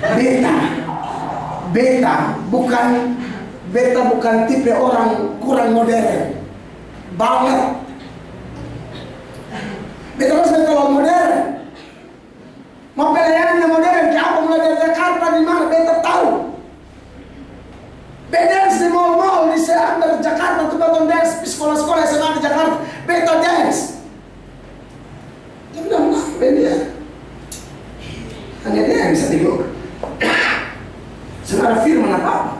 beta. Beta bukan beta bukan tipe orang kurang modern. Banget. Beta harus terlalu modern. Mau yang modern kayak apa mulai dari Jakarta di mana? Beta tahu. Beda di mall-mall di seandar Jakarta tuh beton dance di sekolah-sekolah SMA di Jakarta. Beta dance. Udah beda hanya dia yang bisa dibuka Saudara firman apa?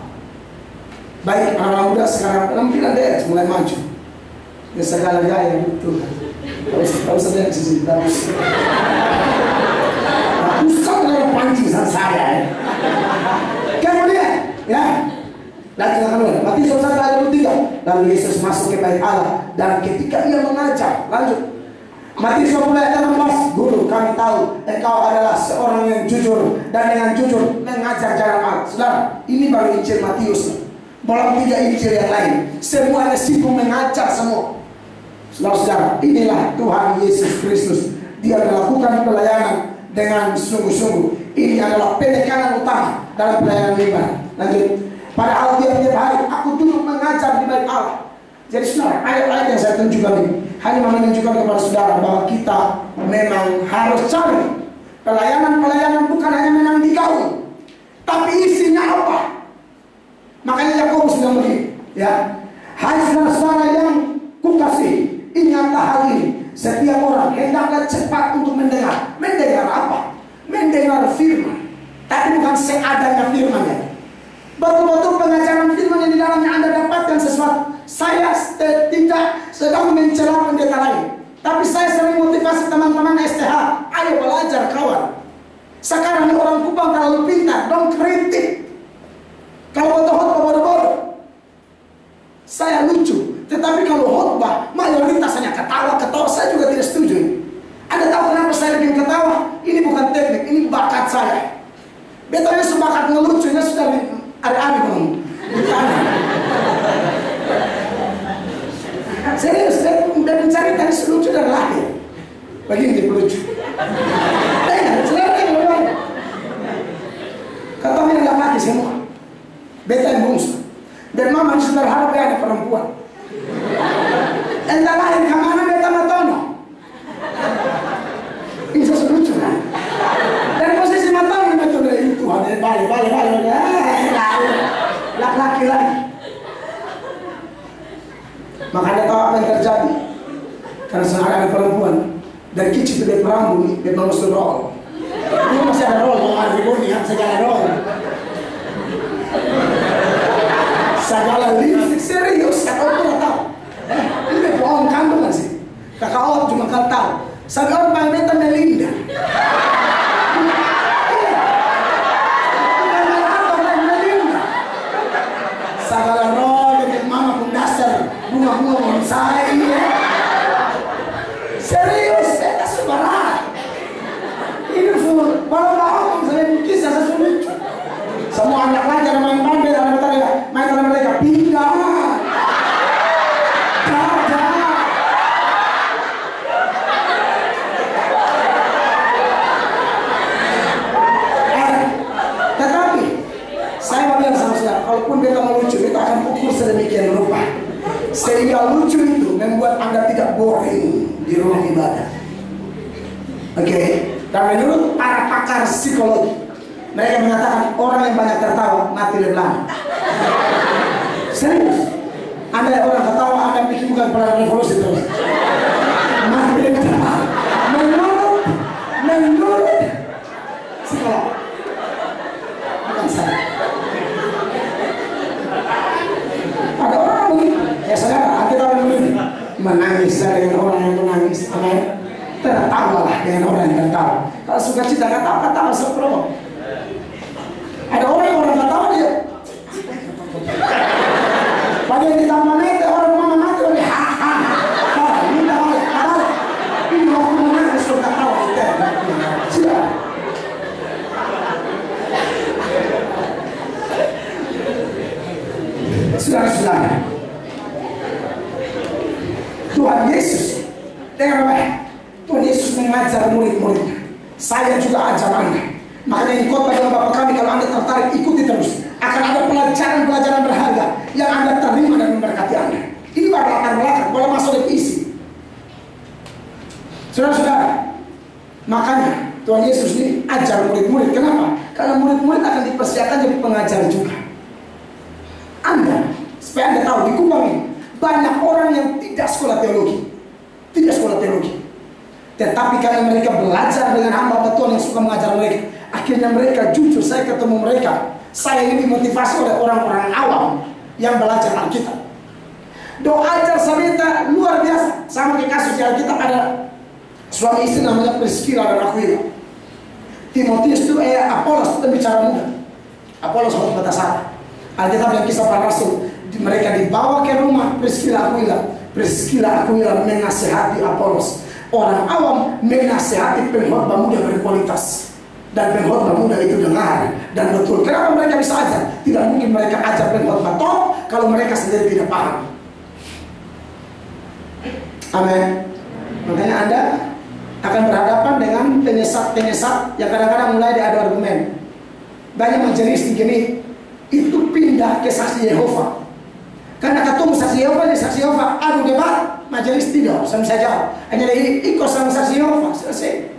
Baik anak muda sekarang penampilan dia mulai maju. Ya segala gaya itu. Kalau kalau saya di sini terus. Pusat dari pancing saya. ya. Kemudian, ya. Dan kita akan mulai. Matius 1 ayat 23. Lalu Yesus masuk ke bait Allah dan ketika ia mengajar, lanjut. Matius 20 ayat 16 Guru kami tahu engkau adalah seorang yang jujur Dan dengan jujur mengajar jalan Allah Saudara ini baru Injil Matius. Belum tiga Injil yang lain Semuanya sibuk mengajar semua. Saudara-saudara inilah Tuhan Yesus Kristus. Dia melakukan pelayanan dengan sungguh-sungguh. Ini adalah penekanan utama dalam pelayanan ibadah Lanjut. Pada awal tiap-tiap hari aku duduk mengajar di bait Allah jadi saudara, ayat-ayat yang saya tunjukkan ini hanya menunjukkan kepada saudara bahwa kita memang harus cari pelayanan-pelayanan bukan hanya menang di gaul, tapi isinya apa? Makanya Yakobus bilang begini, ya, Hai saudara-saudara yang kukasih, ingatlah hal ini. Setiap orang hendaklah cepat untuk mendengar. Mendengar apa? Mendengar firman. Tapi bukan seadanya firmannya. Betul-betul pengajaran firman yang di dalamnya Anda dapatkan sesuatu. Saya tidak sedang mencela pendeta lain. Tapi saya sering motivasi teman-teman STH. Ayo belajar kawan. Sekarang orang Kupang terlalu pintar. Dong kritik. Kalau foto khotbah bodoh-bodoh. Saya lucu. Tetapi kalau khotbah mayoritas hanya ketawa-ketawa. Saya juga tidak setuju. Anda tahu kenapa saya bikin ketawa? Ini bukan teknik. Ini bakat saya. Betulnya sebakat ngelucunya sudah ada-ada belum? Serius, saya udah mencari tadi selucu dari lahir. Begini dia pelucu. Eh, selera yang luar. Kata yang gak mati semua. Beta yang bungsu. Dan mama sudah berharap dia ada perempuan. Entah lahir ke mana beta matono. Ini selucu kan? Dan posisi matono betul itu ada balik balik balik. Laki-laki lagi. Makanya tahu apa yang terjadi? Karena sekarang ada perempuan dari kecil dia perambu, dia masuk roll. Ini masih ada roll, mau ada boni, segala roll. Segala serius, kakak orang tahu. Eh, ini kandung gak sih? Kakak orang cuma kau tahu. Sampai orang paling beta Melinda. Segala roll, dengan mama pun dasar bunga-bunga bonsai ya. Serius, beta sembarang. Ini full, kalau tahu saya kisah sesuatu. Semua anak lagi ada main beda anak mereka, main anak mereka pindah. Ada. Eh, sama beta mau lucu, beta akan ukur sedemikian rupa sehingga lucu itu membuat anda tidak boring di ruang ibadah. Oke, okay? dan menurut para pakar psikologi, orang yang banyak tertawa mati lebih lama. Serius, anda orang ketawa anda pikir bukan perang revolusi terus. Mati lebih lama. Menurut, menurut psikolog, bukan saya. Ada orang begitu. Ya saudara, hati orang begitu. Menangis dengan orang yang menangis. Tertawalah dengan orang yang tertawa. Kalau suka cita kata kata sepro. Ada orang yang orang ketawa dia. Pada yang ditambah mete orang mana mati orang ha ha. Oh, ini tak boleh, tak boleh. Ini waktu menangis suka ketawa kita. Sudah. Saudara-saudara, Tuhan Yesus dengan baik Tuhan Yesus mengajar murid-muridnya. Saya juga ajar Anda. Makanya ini dengan Bapak kami kalau Anda tertarik ikuti terus. Akan ada pelajaran-pelajaran berharga yang Anda terima dan memberkati Anda. Ini baru latar belakang, boleh masuk definisi. Saudara-saudara, makanya Tuhan Yesus ini ajar murid-murid. Kenapa? Karena murid-murid akan dipersiapkan jadi pengajar juga. Anda, supaya Anda tahu di Kumbang ini banyak orang yang tidak sekolah teologi, tidak sekolah teologi. Tetapi karena mereka belajar dengan hamba Tuhan yang suka mengajar mereka, akhirnya mereka jujur. Saya ketemu mereka, saya ini dimotivasi oleh orang-orang awam yang belajar Alkitab. Doa ajar Sabita luar biasa, sama kayak kasus yang kita ada suami istri namanya Priscilla dan Aquila. Timotius itu eh Apolos itu bicara muda. Apolos harus batasara. Alkitab yang kisah para rasul mereka dibawa ke rumah Priscilla Aquila. Priscilla Aquila menasehati Apolos Orang awam menasehati pengkhotbah muda berkualitas dan pengkhotbah muda itu dengar dan betul. Kenapa mereka bisa ajar? Tidak mungkin mereka ajar pengkhotbah top kalau mereka sendiri tidak paham. Amin. Makanya Anda akan berhadapan dengan penyesat-penyesat yang kadang-kadang mulai diadu argumen. Banyak majelis di itu pindah ke saksi Yehova. Karena ketemu saksi Yehova, saksi Yehova. Adu debat, majelis tidak sama saja. Hanya dari ikut sama saksi Yehova. Selesai.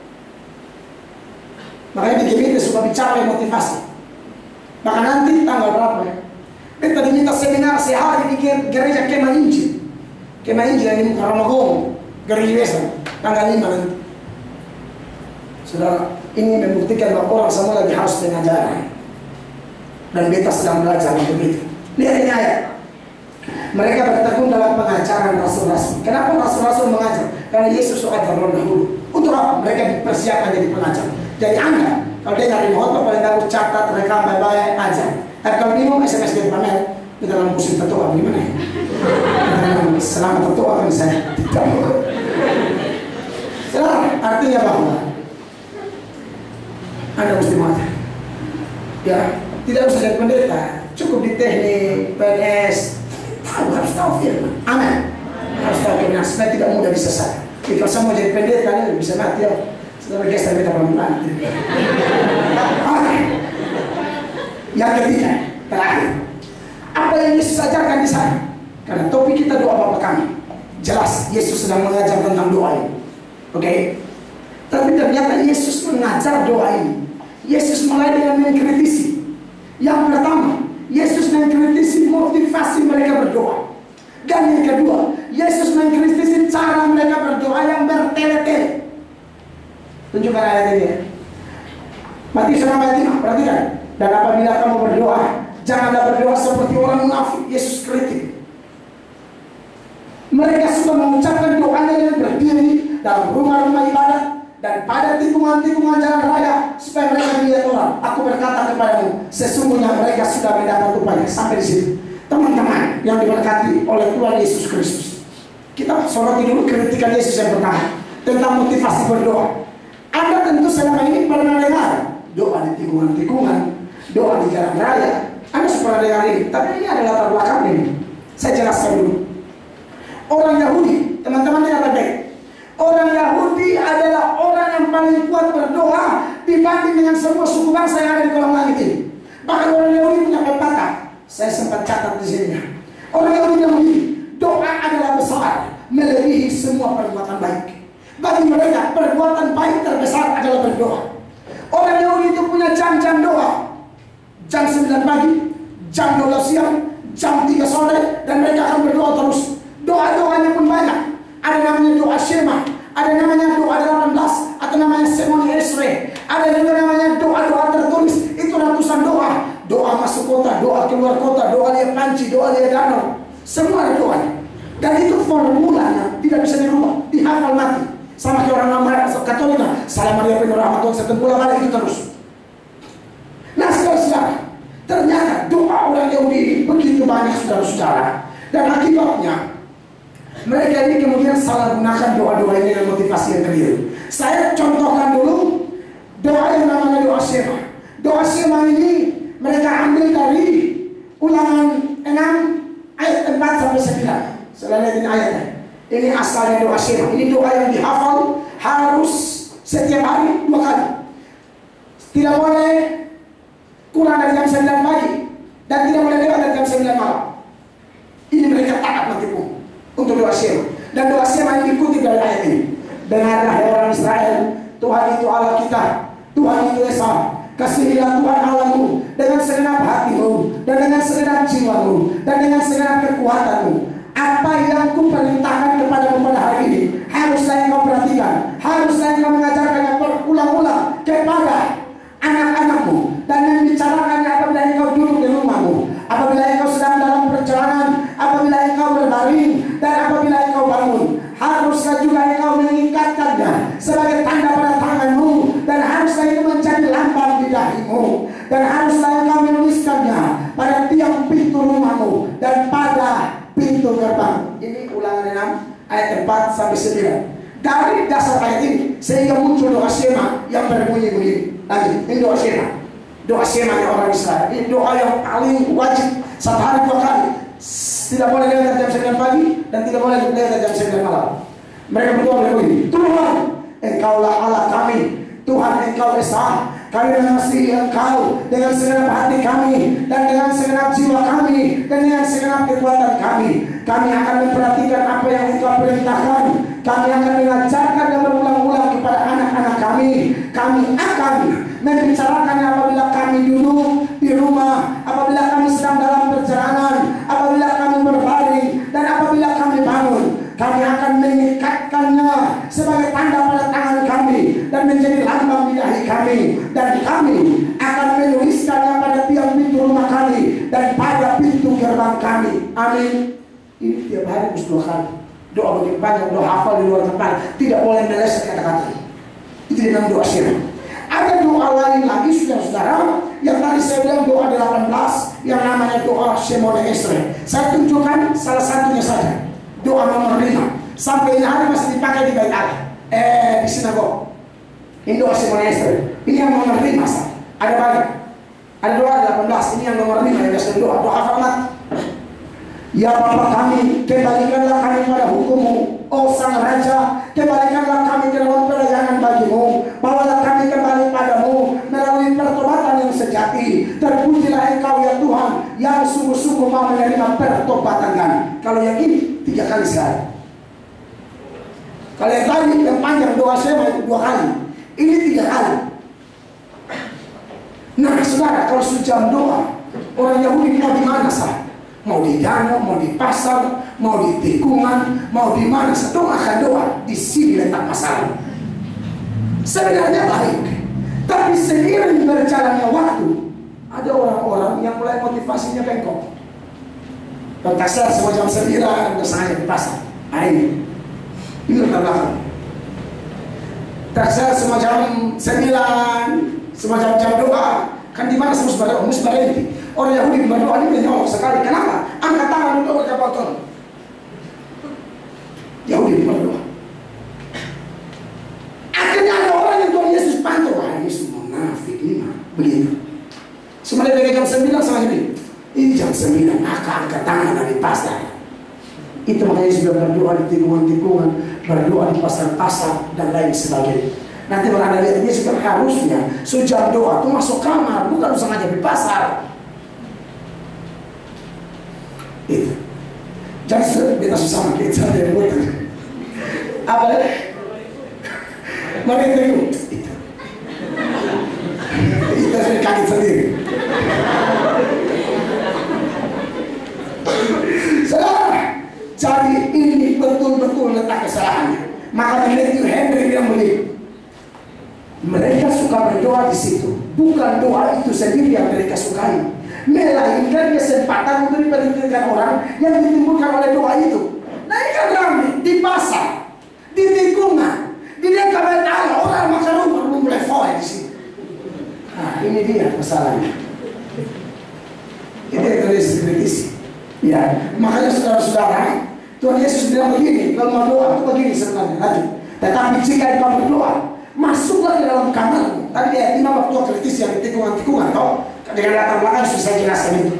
Makanya di itu suka bicara motivasi. Maka nanti tanggal berapa ya? Kita diminta seminar sehari di gereja Kema Injil. Kema Injil yang di Karamagong gereja biasa tanggal 5 nanti. Saudara ini membuktikan bahwa orang semua lagi harus pengajaran dan beta sedang belajar untuk itu. Lihat ini ayat mereka bertekun dalam pengajaran rasul-rasul. Kenapa rasul-rasul mengajar? Karena Yesus ajar dahulu. Untuk apa? Mereka dipersiapkan jadi pengajar. Jadi Anda, kalau dia nyari motor, paling harus catat, rekam, baik-baik, ajar. Tapi kalau bingung, SMS dia pamer. Kita dalam musim tertua, bagaimana ya? Selamat tertua kan mau. Selamat, artinya bahwa Anda mesti mengajar. Ya, tidak usah jadi pendeta, cukup di teknik, PNS, Tahu harus tahu firman. Amin. Harus tahu firman supaya tidak mudah disesat. Jadi kalau saya mau jadi pendeta ini bisa mati ya. Setelah geser kita pelan-pelan. Oke. Yang ketiga, terakhir. Apa yang Yesus ajarkan di sana? Karena topik kita doa Bapa kami. Jelas Yesus sedang mengajar tentang doa ini. Oke? Tapi ternyata Yesus mengajar doa ini. Yesus mulai dengan mengkritisi. Yang pertama, Yesus mengkritisi motivasi mereka berdoa. Dan yang kedua, Yesus mengkritisi cara mereka berdoa yang bertele-tele. Tunjukkan ayat ini ya. Matius 6 ayat 5, perhatikan. Dan apabila kamu berdoa, janganlah berdoa seperti orang munafik. Yesus kritik. Mereka suka mengucapkan doanya yang berdiri dalam rumah-rumah ibadat dan pada tikungan-tikungan jalan raya supaya mereka melihat orang. Aku berkata kepadamu, sesungguhnya mereka sudah mendapat upahnya sampai di situ. Teman-teman yang diberkati oleh Tuhan Yesus Kristus. Kita soroti dulu kritikan Yesus yang pertama tentang motivasi berdoa. Anda tentu selama ini pernah dengar doa di tikungan-tikungan, doa di jalan raya. Anda sudah pernah dengar ini, tapi ini adalah latar belakang ini. Saya jelaskan dulu. Orang Yahudi, teman-teman dengar baik. Orang Yahudi adalah orang yang paling kuat berdoa dibanding dengan semua suku bangsa yang ada di kolam langit ini. Bahkan orang Yahudi punya pepatah. Saya sempat catat di sini. Orang Yahudi bilang begini, doa adalah besar, melebihi semua perbuatan baik. Bagi mereka, perbuatan baik terbesar adalah berdoa. Orang Yahudi itu punya jam-jam doa. Jam 9 pagi, jam 12 siang, jam 3 sore, dan mereka akan berdoa terus. Doa-doanya pun banyak. Ada namanya doa Shema, ada namanya doa 18 atau namanya Semoni Esre, ada juga namanya doa-doa tertulis. Itu ratusan doa. Doa masuk kota, doa keluar kota, doa lihat panci, doa lihat danau. Semua ada doa. Dan itu formulanya tidak bisa dirubah, dihafal mati. Sama kayak orang nama Katolik, salam Maria penuh rahmat Tuhan setempul balik itu terus. Nah saudara-saudara, ternyata doa orang Yahudi begitu banyak saudara-saudara. Dan akibatnya mereka ini kemudian salah gunakan doa-doa ini dengan motivasi yang keliru. Saya contohkan dulu doa yang namanya doa Shema. Doa Shema ini mereka ambil dari ulangan 6 ayat 4 sampai 9. Selain ini ayatnya. Ini asalnya doa Shema. Ini doa yang dihafal harus setiap hari dua kali. Tidak boleh jam 9 pagi dan tidak boleh lewat dari jam 9 malam. Ini mereka taat matiku untuk doa Shema. Dan doa Shema ini ikuti dari ayat ini. Dengarlah hai orang Israel, Tuhan itu Allah kita, Tuhan itu Esa. Kasihilah Tuhan Allahmu dengan segenap hatimu dan dengan segenap jiwamu dan dengan segenap kekuatanmu. Apa yang ku perintahkan kepadamu pada hari ini haruslah engkau perhatikan, haruslah engkau mengajarkannya berulang-ulang kepada anak-anakmu dan membicarakannya apabila engkau duduk di rumahmu, apabila engkau sedang dalam perjalanan, apabila engkau berbaring dan apabila engkau bangun. Haruslah juga engkau mengikatkannya sebagai tanda pada tanganmu dan haruslah itu menjadi lambang di dahimu dan haruslah engkau menuliskannya pada tiang pintu rumahmu dan pada pintu gerbang. Ini ulangan 6 ayat 4 sampai 9. Dari dasar ayat ini sehingga muncul doa Shema yang berbunyi-bunyi. Lagi, ini doa Shema. Doa Shema orang Israel. Ini doa yang paling wajib satu hari dua kali. Tidak boleh lewat jam 9 pagi dan tidak boleh lewat jam 9 malam. Mereka berdoa berbunyi, Tuhan, Engkaulah Allah kami. Tuhan Engkau Esa. Kami mengasihi Engkau dengan segenap hati kami dan dengan segenap jiwa kami dan dengan segenap kekuatan kami. Kami akan memperhatikan apa yang Engkau perintahkan. Kami akan mengajarkan dan berulang-ulang kepada anak-anak kami. Kami akan membicarakan apabila kami duduk di rumah, apabila kami sedang dalam perjalanan, apabila kami berbaring, dan apabila kami bangun. Kami akan mengikatkannya sebagai tanda pada tangan kami dan menjadi lambang di dahi kami dan kami akan menuliskannya pada tiang pintu rumah kami dan pada pintu gerbang kami. Amin. Ini tiap hari harus dua kali. Doa begitu banyak, doa hafal di luar tempat. Tidak boleh meleset kata-kata. Itu dengan doa syirik. Ada doa lain lagi saudara-saudara yang tadi saya bilang doa 18 yang namanya doa Shemone Esre. Saya tunjukkan salah satunya saja. Doa nomor 5. Sampai hari masih dipakai di bait Allah. Eh di sinagog. Ini doa Shemone Esre. Ini yang nomor 5 saja. Ada banyak. Ada doa 18. Ini yang nomor 5 yang biasa doa. Doa format. Ya Bapa kami, kembalikanlah kami pada hukummu. Oh Sang Raja, kembalikanlah kami ke dalam pelayanan bagimu. Bawalah kami kembali padamu melalui pertobatan yang sejati. Terpujilah Engkau ya Tuhan yang sungguh-sungguh mau menerima pertobatan kami. Kalau yang ini tiga kali sekali. Kalau yang tadi yang panjang doa saya itu dua kali. Ini tiga kali. Nah saudara kalau sejam doa orang Yahudi mau di mana sah? mau di danau, mau di pasar, mau di tikungan, mau di mana, satu akan doa. Di sini letak masalah. Sebenarnya baik, tapi seiring berjalannya waktu, ada orang-orang yang mulai motivasinya bengkok. Pentasar semua jam sembilan, udah sengaja di pasar. Ini, ini. Taksir semua jam sembilan, semua jam-jam doa. Kan di mana semua berdoa, mesti berhenti. Orang Yahudi berdoa ini menyolok sekali. Kenapa? Angkat tangan untuk ucap Tuhan. Yahudi berdoa. Akhirnya ada orang yang Tuhan Yesus pantau. Wah ini semua munafik ini mah. Begitu. Semua dari jam 9 sama ini. Ini jam 9. Maka angkat tangan dari pasar. Itu makanya sudah berdoa di tikungan-tikungan. Berdoa di pasar-pasar dan lain sebagainya. Nanti kalau anda lihat ini sudah harusnya sejam doa itu masuk kamar, bukan sengaja di pasar. Itu. Jangan kita susah kita dari muter. Apa? Mari itu. Itu. Itu saya kaget sendiri. Jadi ini betul-betul letak kesalahannya. Maka Matthew Henry bilang begini, mereka suka berdoa di situ. Bukan doa itu sendiri yang mereka sukai. Melainkan kesempatan untuk diperhentikan orang yang ditimbulkan oleh doa itu. Nah ini kan ramai di pasar, di tikungan, di dekat Allah orang makan rumah belum mulai foya di sini. Nah ini dia masalahnya. Yang terjadi kritisi. Ya, makanya saudara-saudara, Tuhan Yesus bilang begini, kalau mau doa itu begini sebenarnya. Lanjut. Tetapi jika engkau berdoa, masuklah ke dalam kamarmu. Tadi ayat 5 waktu kritis yang tikungan-tikungan, toh dengan latar belakang sudah saya jelaskan itu.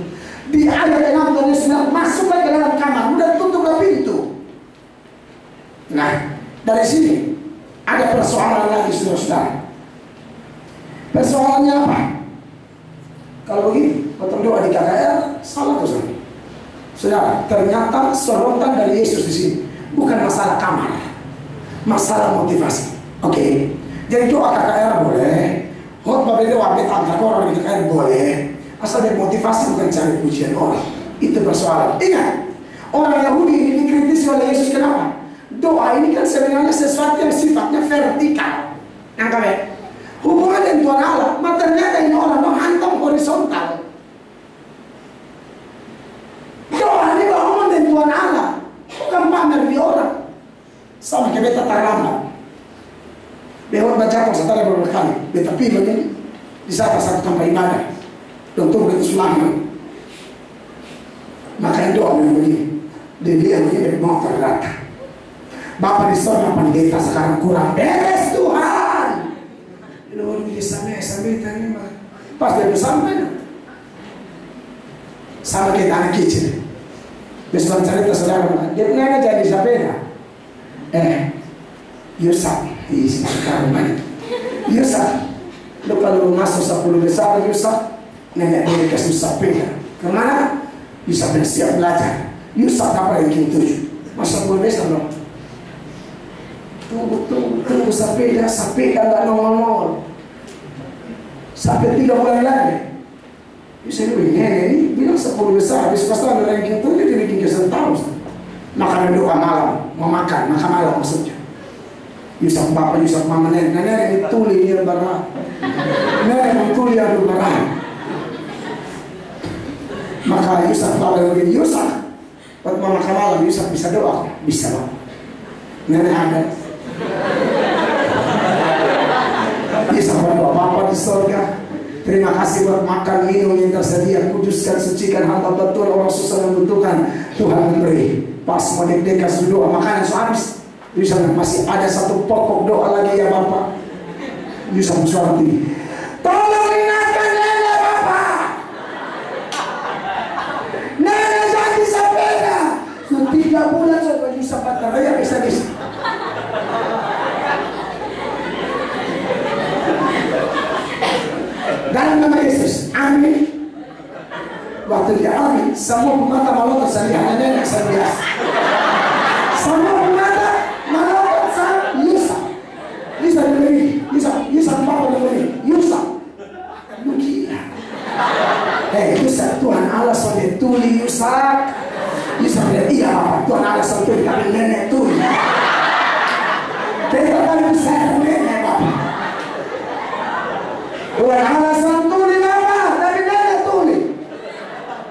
Di ayat yang Tuhan Yesus bilang, masuklah ke dalam kamarmu dan tutuplah pintu. Nah, dari sini ada persoalan lagi saudara-saudara. Persoalannya apa? Kalau begini, potong doa di KKR, salah tuh saudara. Ternyata sorotan dari Yesus di sini bukan masalah kamar, masalah motivasi. Oke, jadi doa KKR boleh, khotbah itu wabit antar orang di KKR boleh, asal dari motivasi bukan cari pujian orang. Itu persoalan. Ingat, orang Yahudi ini dikritisi oleh Yesus kenapa? Doa ini kan sebenarnya sesuatu yang sifatnya vertikal. Angkat ya? Hubungan dengan Tuhan Allah, maka ternyata ini orang menghantam horizontal. Doa ini bangun dengan Tuhan Allah, bukan pamer di orang. Sama kayak beta terlambat. Behor baca kok setelah beberapa kali, beta pilih ini di saat satu tempat ibadah. Dan tuh begitu selama. Makanya doa dengan begini. Lihat begini dari motor datang. Bapak di sana pendeta sekarang kurang beres Tuhan. Lu di sana sampai tanya Pas dia sampai sama kita anak kecil. Besok cerita saudara, dia punya jadi sepeda. Eh, Yusuf, isi sekarang banyak. Yusuf, lu kalau masuk sepuluh besar Yusuf, nenek dia kasih sepeda. Ke mana? Yusuf siap belajar. Yusuf apa yang kita tuju? Masa sepuluh besar dong tunggu tunggu tunggu sampai dah nggak nongol nongol sampai tiga bulan lagi bisa lu ini bilang sepuluh besar habis pas ada ranking tuh jadi ranking ke setahun makan doa malam mau makan makan malam maksudnya Yusuf bapak Yusuf mama nenek. Nenek ini tuli dia barang. Nenek ini tuli ada barang. Maka Yusuf bapak begini Yusuf waktu mau makan malam Yusuf bisa doa? Bisa bang nenek ada. Bisa berdoa Bapa di surga Terima kasih buat makan minum yang tersedia Kuduskan, sucikan hamba betul Orang susah membutuhkan. Tuhan memberi Pas mau dek doa makanan so habis Bisa masih ada satu pokok doa lagi ya Bapak Bisa suara tinggi Tolong ingatkan nenek Bapak Nenek jadi sepeda Sudah tiga bulan Saya bisa patah Ya bisa bisa dalam nama Yesus. Amin. Waktu dia amin, semua pemata malota saya hanya nenek saya. Semua Hei Yusa, Tuhan Allah sudah tuli Yusa. Yusa bilang, iya Tuhan Allah tuli, tapi nenek tuli. Kita kan bisa nenek Bapak. Tuhan Allah santuni nama, tapi nenek tuli.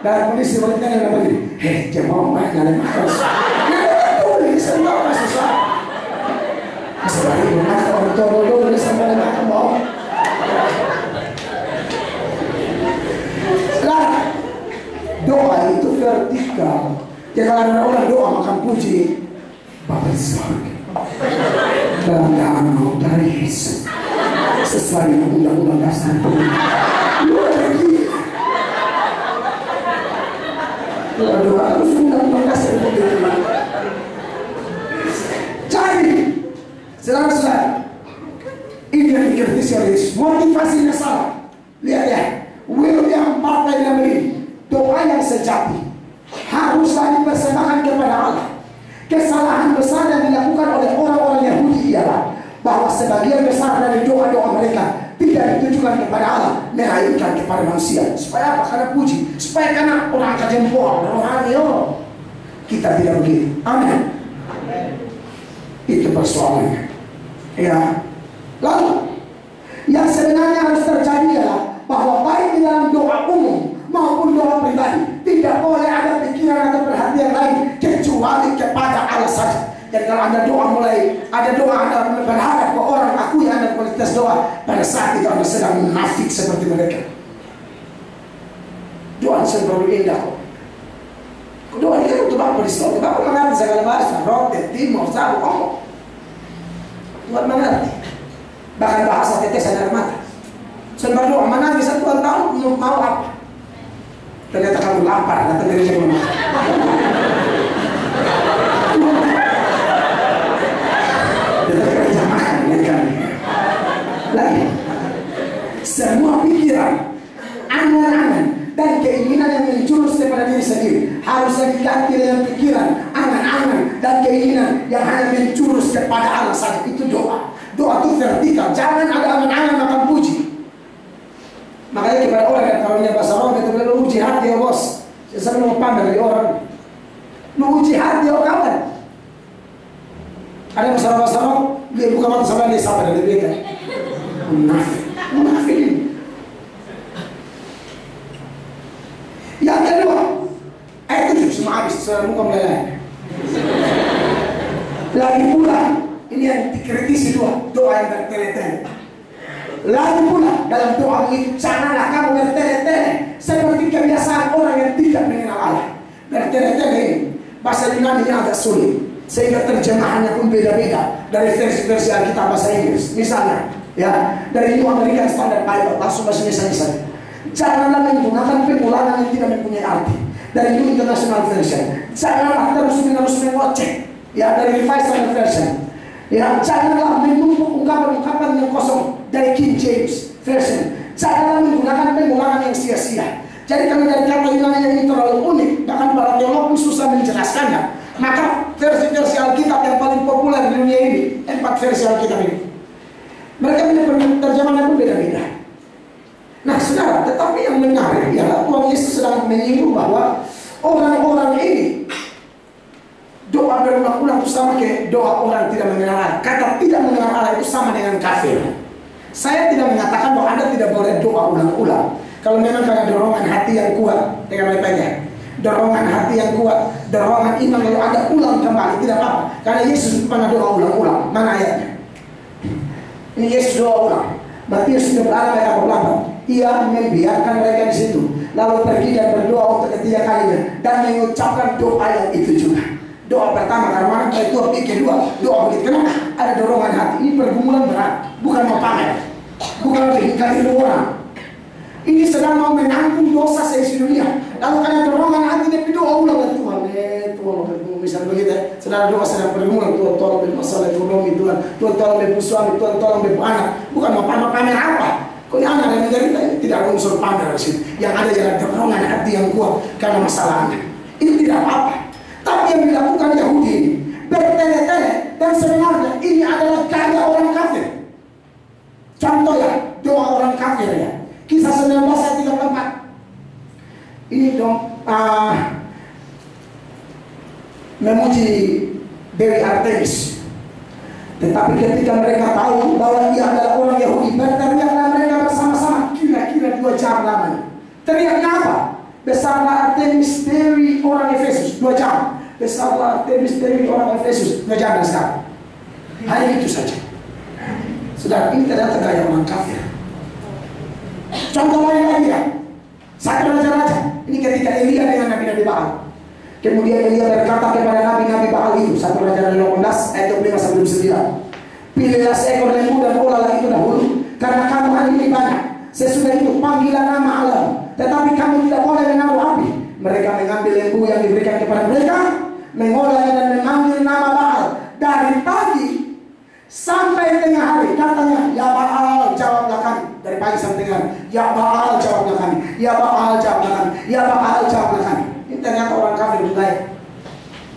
Dan polisi yang begini, heh, jemaah baik nenek makas. Nenek tuli, semua. Masalah ibu nak orang tua ini sampai nak mau. Lah, doa itu vertikal. Kalau ada orang doa makan puji, Bapak di. Dan jangan mau Yesus. Sesuai dengan undang-undang dasar. Luar lagi doa harus undang-undang dasar jadi saudara-saudara ini yang dikritisi oleh Yesus motivasinya salah. Lihat ya. Will yang partai ini doa yang sejati haruslah dipersembahkan kepada Allah kesalahan besar yang dilakukan oleh orang-orang Yahudi ialah bahwa sebagian besar dari doa-doa mereka tidak ditujukan kepada Allah, melainkan kepada manusia. Supaya apa? Karena puji. Supaya karena orang angkat jempol, rohani oh. Kita tidak begitu. Amin. Itu persoalannya. Ya. Lalu yang sebenarnya harus terjadi adalah bahwa baik di dalam doa umum maupun doa pribadi tidak boleh ada pikiran atau perhatian lain kecuali kepada Allah saja. Dan kalau anda doa mulai ada doa anda berharap ke orang akui anda kualitas doa pada saat itu anda sedang munafik seperti mereka. Doa selalu indah kok. Doa ini kan untuk bapak di surga. Bapak mengerti segala bahasa, rote, timur, sabu, omong. Tuhan mengerti. Bahkan bahasa tetesan air mata. Saya berdoa menangis Tuhan tahu mau apa. Ternyata kamu lapar datang dari rumah. lagi semua pikiran angan-angan keinginan yang menjurus kepada diri sendiri harusnya diganti dengan pikiran, angan-angan dan keinginan yang hanya menjurus kepada Allah saja. Itu doa. Doa itu vertikal. Jangan ada angan-angan makan puji. Makanya kepada orang yang taruhnya bahasa lu uji hati ya bos. Saya sering mau pandang dari orang. Lu uji hati ya kawan. Ada masalah-masalah roh, dia buka mata sama dia sampai dari dia. Munafik. Munafik. Yang kedua, ayat tujuh semua habis, sudah muka meleleh. Lagi pula, ini yang dikritisi dua, doa yang bertele-tele. Lagi pula dalam doa itu janganlah kamu bertele-tele seperti kebiasaan orang yang tidak mengenal Allah. Bertele-tele ini bahasa Yunani agak sulit sehingga terjemahannya pun beda-beda dari versi-versi Alkitab bahasa Inggris. Misalnya, ya dari New American Standard Bible langsung bahasa Indonesia. Janganlah menggunakan pengulangan yang tidak mempunyai arti dari New International Version. Janganlah terus menerus mengoceh ya dari Revised Version. Ya, janganlah menumpuk ungkapan-ungkapan yang kosong dari King James Version. Janganlah menggunakan pengulangan yang sia-sia. Jadi kalau dari kata Yunani yang ini terlalu unik, bahkan para teolog pun susah menjelaskannya. Maka versi-versi Alkitab yang paling populer di dunia ini, empat versi Alkitab ini. Mereka punya terjemahan pun beda-beda. Nah, saudara, tetapi yang menarik ialah Tuhan Yesus sedang menyinggung bahwa orang-orang ini itu sama kayak doa orang tidak mengenal Allah. Kata tidak mengenal Allah itu sama dengan kafir. Saya tidak mengatakan bahwa Anda tidak boleh doa ulang-ulang. Kalau memang karena dorongan hati yang kuat dengan baik-baiknya. Dorongan hati yang kuat, dorongan iman lalu ada ulang kembali, tidak apa-apa. Karena Yesus pernah doa ulang-ulang. Mana ayatnya? Ini Yesus doa ulang. Sudah berada kayak apa Ia membiarkan mereka di situ, lalu pergi dan berdoa untuk ketiga kalinya dan mengucapkan doa yang itu juga. Doa pertama karena itu doa kedua doa begitu. Kenapa? Ada dorongan hati. Ini pergumulan berat, bukan mau pamer, bukan menghinggapi orang. Ini sedang mau menampung dosa seisi dunia. Lalu karena dorongan hati dia doa ulang Tuhan, eh Tuhan, misalnya begitu ya. Sedang doa sedang pergumulan Tuhan tolong beri masalah ekonomi Tuhan, Tuhan tolong beri suami, Tuhan tolong beri anak. Bukan mau pamer pamer apa? Kau ini anak yang menderita ini tidak ada unsur pamer di sini. Yang ada ialah dorongan hati yang kuat karena masalahnya. Ini tidak apa-apa. Yang dilakukan Yahudi bertele-tele dan sebenarnya ini adalah gaya orang kafir. Contoh ya, doa orang kafir ya. Kisah 19 ayat 34. Ini dong uh, memuji Dewi Artemis. Tetapi ketika mereka tahu bahwa ia adalah orang Yahudi, berteriaklah mereka bersama-sama kira-kira dua jam lamanya. Teriaknya apa? Besarlah Artemis Dewi orang Efesus dua jam. Besarlah Artemis Dewi orang Efesus jam dan sekarang. Hanya itu saja. Sudah ini ternyata gaya orang kafir. Contoh lain lagi ya. Satu raja-raja. Ini ketika Elia dengan Nabi-Nabi Baal. Kemudian Elia berkata kepada Nabi-Nabi Baal itu. Satu raja-raja 18 ayat 25 sampai 29. Pilihlah seekor lembu dan olahlah itu dahulu. Karena kamu hari ini banyak. Sesudah itu panggilan nama Allah. Tetapi kamu tidak boleh menaruh api. Mereka mengambil lembu yang diberikan kepada mereka. Mengolahnya dan memanggil nama Baal. Dari pagi sampai tengah hari katanya ya Baal jawablah kami dari pagi sampai tengah hari ya Baal jawablah kami ya Baal jawablah kami ya Baal jawablah kami ini ternyata orang kafir baik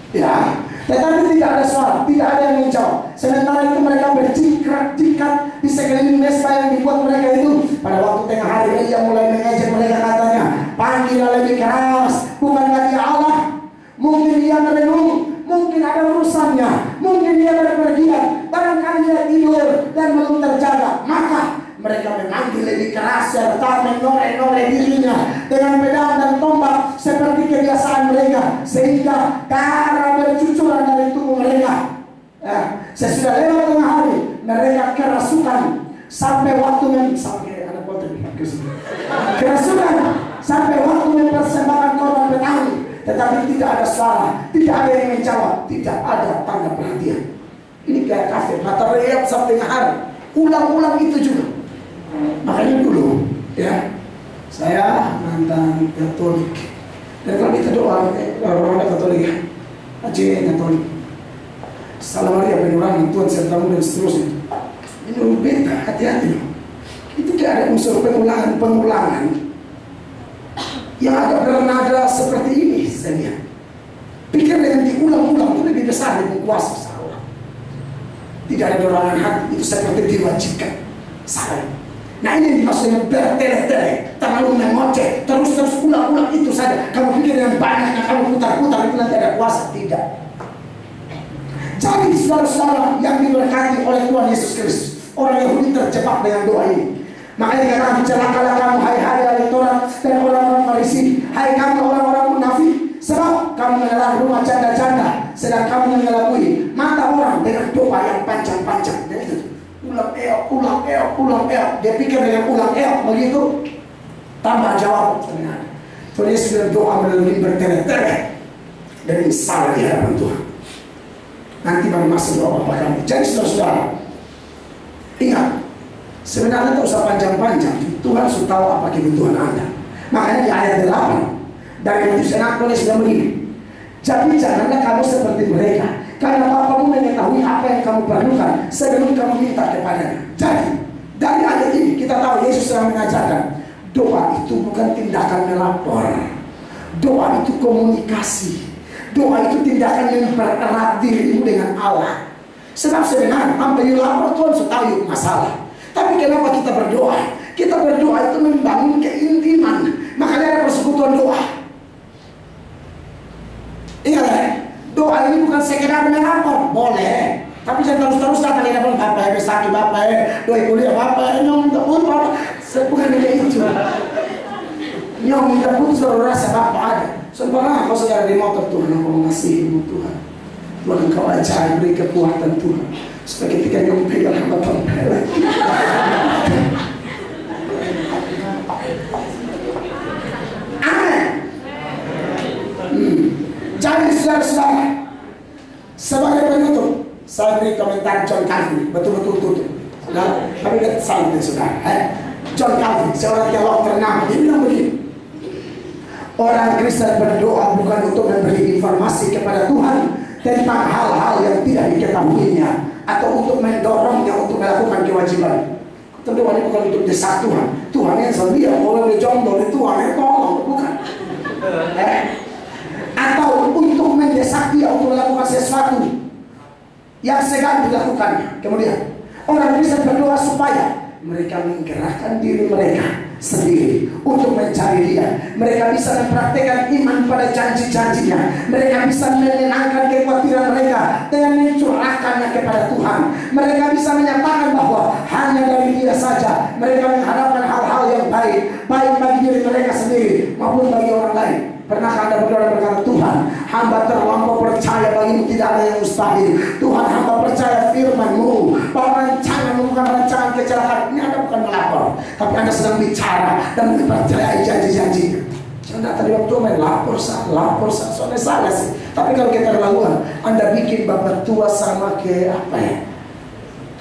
ya tetapi tidak ada suara tidak ada yang menjawab. Sementara itu mereka berjikrat jikat di sekeliling mesbah yang dibuat mereka itu. Pada waktu tengah hari ia mulai mengejek mereka katanya panggil lebih keras bukan lagi Allah mungkin ia merenung mungkin ada urusannya, mungkin dia berpergian, barangkali dia tidur dan belum terjaga. Maka mereka memanggil lebih keras serta menoreh-noreh dirinya dengan pedang dan tombak seperti kebiasaan mereka sehingga darah bercucuran dari tubuh mereka. Ya, sesudah lewat tengah hari mereka kerasukan sampai waktu yang sampai ada kerasukan sampai tetapi tidak ada suara, tidak ada yang menjawab, tidak ada tanda perhatian. Ini kayak kafir, mata reap sampai hari, ulang-ulang itu juga. Makanya dulu, ya, saya mantan Katolik. Dan kalau kita doa, orang-orang Katolik ya, Aceh Katolik. Salam Maria penurangan Tuhan sertamu dan seterusnya. Ini beta, hati-hati. Itu tidak ada unsur pengulangan-pengulangan yang agak bernada seperti ini saya lihat. Pikir yang diulang-ulang itu lebih besar dari kuasa salah. Tidak ada dorongan hati itu seperti diwajibkan. Salah. Nah ini yang dimaksud dengan bertele-tele, terlalu mengoceh, terus-terus ulang-ulang itu saja. Kamu pikir yang banyak yang kamu putar-putar itu nanti ada kuasa. Tidak. Jadi saudara-saudara yang diberkati oleh Tuhan Yesus Kristus. Orang Yahudi terjebak dengan doa ini. Makanya dikatakan celakalah kamu hai hai Torah dan orang-orang Farisi. Hai kamu orang-orang munafik. Sebab kamu menelan rumah janda-janda sedang kamu mengelabui mata orang dengan doa yang panjang-panjang. Ulang eok, ulang eok, ulang eok. Dia pikir dengan ulang eok begitu tambah jawab sebenarnya. Tuhan Yesus berdoa melalui bertele-tele dan salah di hadapan Tuhan. Nanti baru masuk doa Bapak kamu. Jadi saudara-saudara, ingat, sebenarnya tak usah panjang-panjang. Tuhan sudah tahu apa kebutuhan Anda. Makanya di ayat 8, dari aku sudah begini. Jadi janganlah kamu seperti mereka. Karena Bapamu mengetahui apa yang kamu perlukan sebelum kamu minta kepadanya. Jadi, dari ayat ini kita tahu Yesus sedang mengajarkan doa itu bukan tindakan melapor. Doa itu komunikasi. Doa itu tindakan yang mempererat dirimu dengan Allah. Sebab sebenarnya yang lapor Tuhan sudah tahu masalah. Tapi kenapa kita berdoa? Kita berdoa itu membangun keintiman. Makanya ada persekutuan doa. Ingat ya, doa ini bukan sekedar melapor, boleh. Tapi jangan terus-terus datang di depan bapak, ya, sakit bapak, ya, doa kuliah bapak, nyong minta putus bapak. Bukan kayak itu. Nyong minta putus baru rasa bapak ada. Sebenarnya kau sedang di motor Tuhan, aku mengasihimu Tuhan. Tuhan engkau ajaib, beri kekuatan Tuhan. Supaya ketika nyong pegang hamba tempel. Amin. Hmm. Jadi saudara-saudara, sebagai penutup, saya beri komentar John Calvin, betul-betul tutup. Saudara, tapi lihat salah itu. Eh? John Calvin, seorang teolog ternama, dia bilang begini. Orang Kristen berdoa bukan untuk memberi informasi kepada Tuhan tentang hal-hal yang tidak diketahuinya atau untuk mendorongnya untuk melakukan kewajiban. Tentu ini bukan untuk desak Tuhan. Tuhan yang sendiri, kalau dia jomblo, Tuhan yang tolong, bukan. Eh? Atau mendesak dia untuk melakukan sesuatu yang segera dilakukannya. Kemudian orang Kristen berdoa supaya mereka menggerakkan diri mereka sendiri untuk mencari dia. Mereka bisa mempraktekkan iman pada janji-janjinya. Mereka bisa menyenangkan kekhawatiran mereka dengan mencurahkannya kepada Tuhan. Mereka bisa menyatakan bahwa hanya dari dia saja mereka mengharapkan hal-hal yang baik, baik bagi diri mereka sendiri maupun bagi orang lain. Pernah anda berdoa berkata Tuhan Hamba terlampau percaya bagimu tidak ada yang mustahil. Tuhan hamba percaya firmanmu. Bahwa rancanganmu bukan rancangan kecelakaan Ini anda bukan melapor Tapi anda sedang bicara Dan mempercayai janji-janji. Jangan datang di waktu main lapor sah, lapor sah Soalnya salah sih. Tapi kalau kita terlaluan Anda bikin bapak tua sama ke apa ya?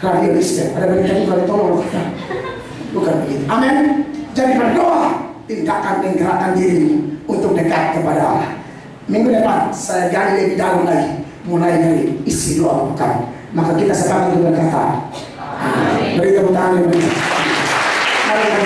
Radioisnya Ada berita kalau tolong. Bukan begitu. Amin. Jadi berdoa Tindakan dan gerakan dirimu untuk dekat kepada Allah. Minggu depan saya gali lebih dalam lagi mulai dari isi doa kamu. Maka kita sepakat untuk berkata, Beri tepuk tangan yang Mari kita